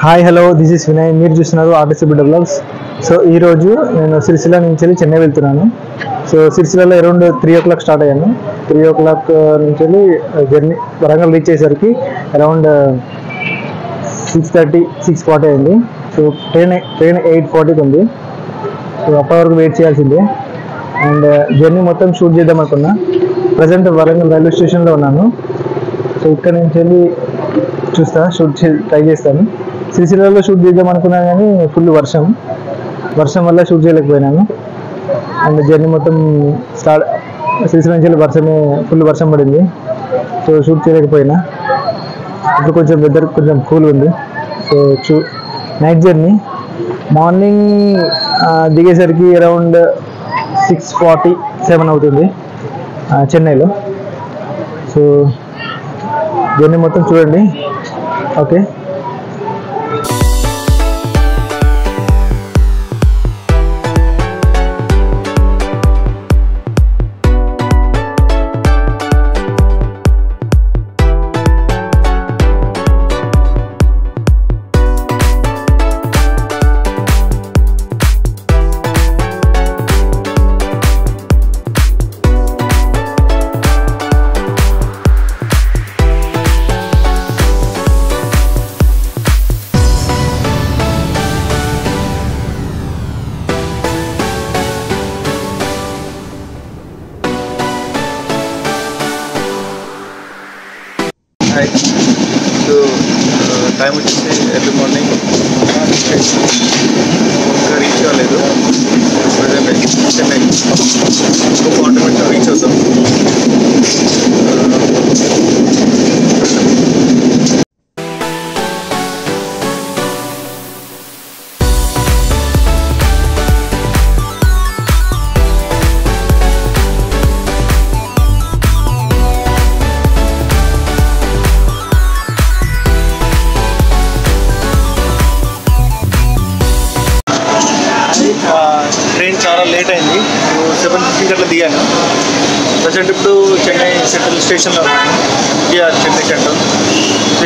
Hi hello this is Vinay మీరు చూస్తున్నారు RTC develops so ఈరోజు నేను సిరిసిల్ల నుంచి వెళ్ళి చెన్నై వెళ్తున్నాను. సో సిరిసిల్లలో around three o'clock start అయ్యాను. త్రీ ఓ క్లాక్ నుంచి వెళ్ళి uh, జర్నీ వరంగల్ రీచ్ అయ్యేసరికి around six thirty six forty అయింది. సో ట్రైన్ ట్రైన్ ఎయిట్ ఫార్టీకి ఉంది. సో అప్పటి వరకు వెయిట్ చేయాల్సిందే. అండ్ uh, జర్నీ మొత్తం షూట్ చేద్దాం అనుకున్నా. ప్రజెంట్ వరంగల్ రైల్వే స్టేషన్లో ఉన్నాను. సో ఇక్కడ నుంచి వెళ్ళి చూస్తా షూట్ చే ట్రై చేస్తాను. సిరిసిల్లలో షూట్ చేద్దాం అనుకున్నాను కానీ ఫుల్ వర్షం. వర్షం వల్ల షూట్ చేయలేకపోయినాను అండ్ జర్నీ మొత్తం స్టార్ట్ సిరిసిల్ల నుంచి వెళ్ళి వర్షమే ఫుల్ వర్షం పడింది. సో షూట్ చేయలేకపోయినా. ఇప్పుడు కొంచెం వెదర్ కొంచెం కూల్ ఉంది. సో చూ నైట్ జర్నీ మార్నింగ్ దిగేసరికి అరౌండ్ సిక్స్ ఫార్టీ సెవెన్ అవుతుంది చెన్నైలో. సో జర్నీ మొత్తం చూడండి. ఓకే. టైం వచ్చేసి ఎర్లీ మార్నింగ్ ఇంకా రీచ్ కాలేదు. చెన్నై ఇంకో ఫార్టీ మినిట్స్ రీచ్ అవుతాం ప్రజెంట్ ఇప్పుడు చెన్నై సెంట్రల్ స్టేషన్లో ఉన్నాను. టీఆర్ చెన్నై సెంట్రల్.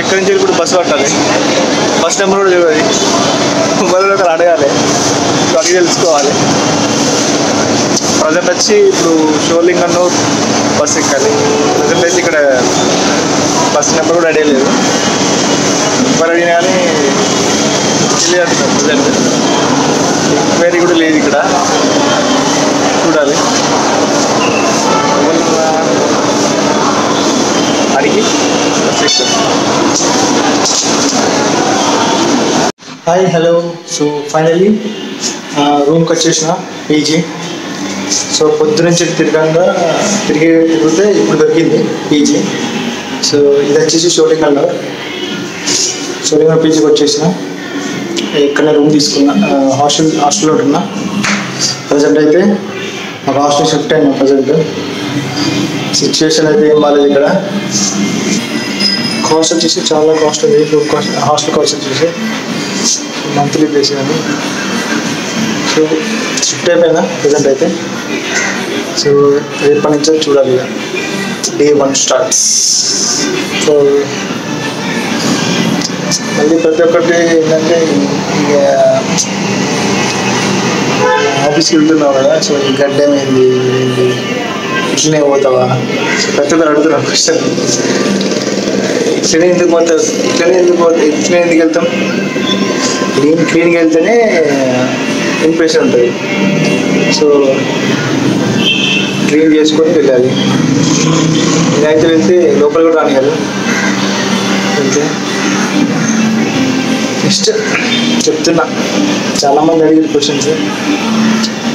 ఇక్కడి నుంచి ఇప్పుడు బస్సు పట్టాలి. బస్ నెంబర్ కూడా తెలియదు మొదలు ఒకరు అడగాలి. సో అడిగి తెలుసుకోవాలి. ప్రజెంట్ వచ్చి ఇప్పుడు షోలింగ్ అన్నూర్ బస్సు ఎక్కాలి. ప్రజెంట్ అయితే ఇక్కడ బస్ నెంబర్ కూడా idea hi hello so finally రూమ్కి వచ్చేసిన పీజీ సో పొద్దునుంచి తిరగంగా తిరిగి తిరిగితే ఇప్పుడు దొరికింది పీజీ సో ఇది వచ్చేసి షోటింగ్ అన్నారు షోటింగ్ పీజీకి వచ్చేసిన ఇక్కడ రూమ్ తీసుకున్నా ఆ, హాస్టల్ హాస్టల్లో ఉంటున్నా ప్రజెంట్ అయితే మాకు హాస్టల్ షిఫ్ట్ అయినా ప్రజెంట్ సిచ్యువేషన్ అయితే ఏం బాగాలేదు ఇక్కడ కాస్ట్ వచ్చేసి చాలా కాస్ట్ ఉంది రూమ్ కాస్ట్ హాస్టల్ కాస్ట్ వచ్చేసి monthly base కానీ సో షిఫ్ట్ అయిపోయినా ప్రజెంట్ అయితే? సో రేపటి నుంచి చూడాలి ఇక. డే వన్ స్టార్ట్స్ సో మళ్ళీ ప్రతి ఒక్కటి ఏంటంటే ఇక ఆఫీస్కి వెళ్తున్నావు కదా సో ఈ గడ్డమేంది ఏంది ఇట్లనే పోతావా? సో ప్రతి ఒక్కరు అడుగుతున్నారు క్వశ్చన్ ఇట్లనే ఎందుకు పోతావు ఇట్లనే ఎందుకు పోతా ఇట్లనే ఎందుకు వెళ్తాం? క్లీన్ క్లీన్గా వెళ్తేనే ఇంప్రెషన్ ఉంటుంది. సో క్లీన్ చేసుకొని వెళ్ళాలి. నేనైతే వెళ్తే లోపల కూడా రానియాలి వెళ్తే. నెక్స్ట్ చెప్తున్నా. చాలామంది అడిగారు క్వశ్చన్స్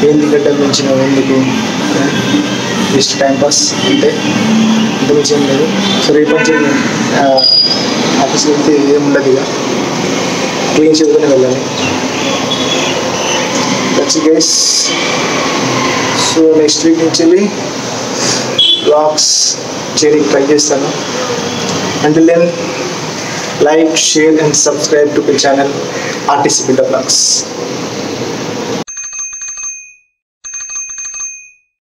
ఏంది గడ్డ పెంచినావు ఎందుకు? జస్ట్ టైంపాస్ అంటే ఇంత మించి ఏం లేదు. సో రేపు నుంచి ఆఫీస్కి వెళ్తే ఏం ఉండదు ఇక. క్లీన్ చేసుకుని వెళ్ళాలి. గైస్ సో నెక్స్ట్ వీక్ నుంచి వెళ్ళి బ్లాగ్స్ చేయడానికి ట్రై చేస్తాను. And then like share and subscribe to channel ఆర్టిసిపెంట్ blogs